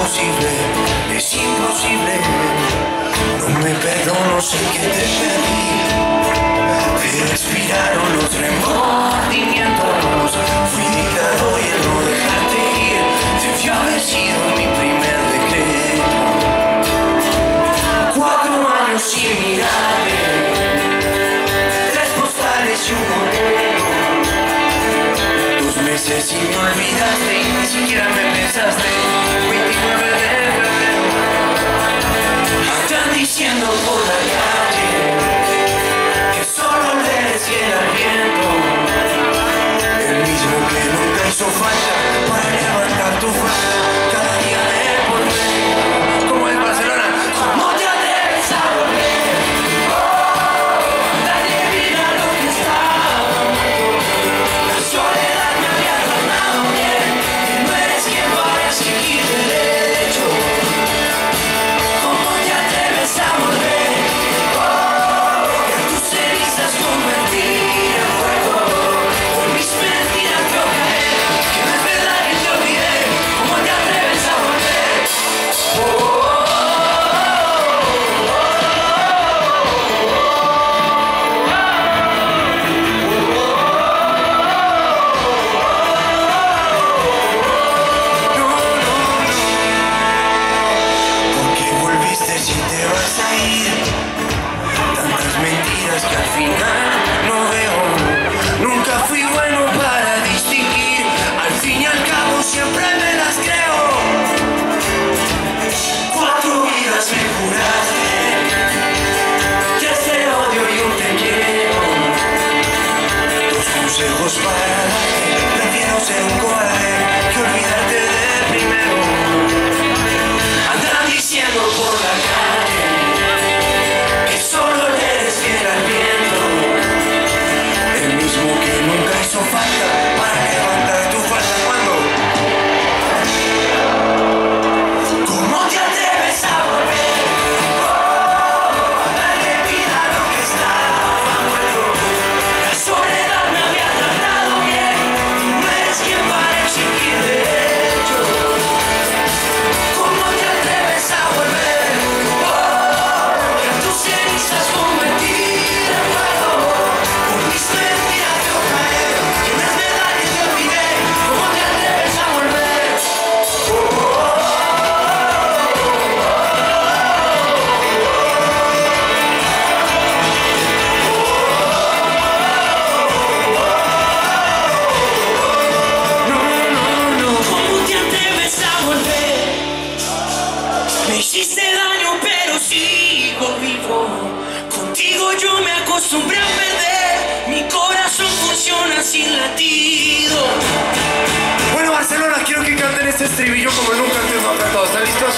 imposible, es imposible. No me perdono, sé que te perdí, pero expiraron los remordimientos. Fui dictado y el no dejarte ir debió haber sido mi primer decreto. Cuatro años sin mirarte, tres postales y un Dos meses y me olvidaste y ni siquiera me pensaste. contigo. Yo me acostumbré a perder. Mi corazón funciona sin latido. Bueno, Barcelona, quiero que canten este estribillo como nunca antes lo han cantado. ¿Están listos?